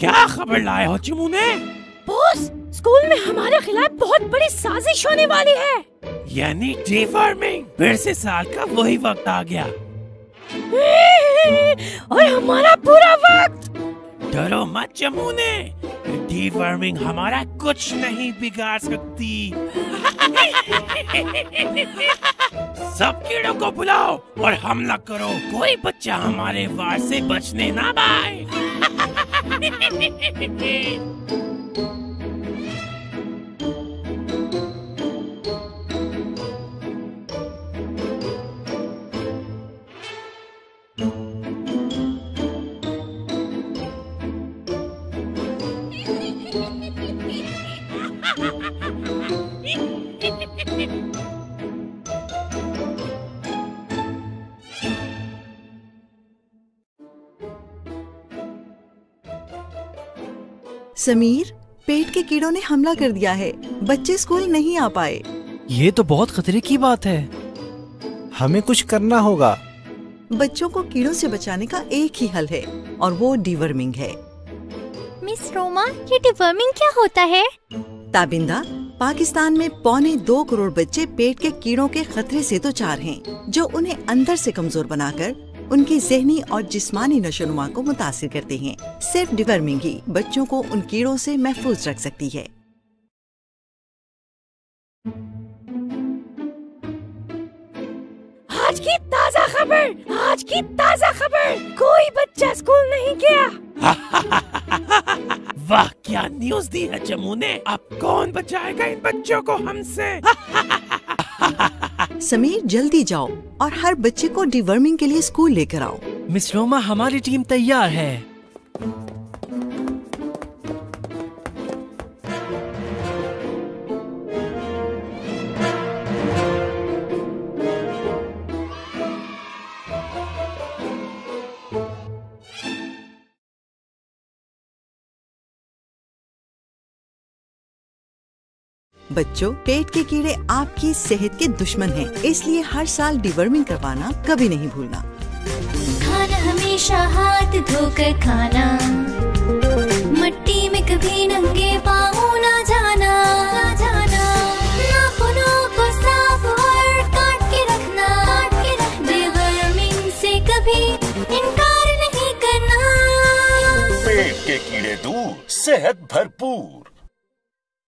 क्या खबर लाए हो चिमूने बॉस स्कूल में हमारे खिलाफ बहुत बड़ी साजिश होने वाली है। यानी डिफार्मिंग। फिर से साल का वही वक्त आ गया। और हमारा पूरा वक्त। डरो मत चमूने फ़ार्मिंग हमारा कुछ नहीं बिगाड़ सकती। सब कीड़ों को बुलाओ और हमला करो। कोई बच्चा हमारे वार से बचने ना पाए। Ha ha ha! समीर पेट के कीड़ों ने हमला कर दिया है। बच्चे स्कूल नहीं आ पाए। ये तो बहुत खतरे की बात है। हमें कुछ करना होगा। बच्चों को कीड़ों से बचाने का एक ही हल है और वो डिवर्मिंग है। मिस रोमा ये डिवर्मिंग क्या होता है? ताबिंदा पाकिस्तान में पौने दो करोड़ बच्चे पेट के कीड़ों के खतरे से तो चार हैं, जो उन्हें अंदर से कमज़ोर बनाकर उनकी जहनी और जिस्मानी नशोनुमा को मुतासर करते हैं। सिर्फ़ डिवर्मिंग ही बच्चों को उन कीड़ों से महफूज रख सकती है। आज की ताज़ा खबर! आज की ताज़ा खबर! कोई बच्चा स्कूल नहीं गया! वाह क्या न्यूज़ दी है चमूने अब कौन बचाएगा इन बच्चों को हमसे? समीर, जल्दी जाओ और हर बच्चे को डिवर्मिंग के लिए स्कूल लेकर आओ। मिस रोमा, हमारी टीम तैयार है। बच्चों पेट के कीड़े आपकी सेहत के दुश्मन हैं, इसलिए हर साल डिवर्मिंग करवाना कभी नहीं भूलना। खाना हमेशा हाथ धोकर खाना। मट्टी में कभी नंगे पाँव ना जाना। जाना। नाखूनों को साफ़ और काट के रखना। काट के रखना। डिवर्मिंग से कभी इनकार नहीं करना। पेट के कीड़े दूर सेहत भरपूर।